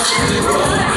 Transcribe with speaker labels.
Speaker 1: Let's go.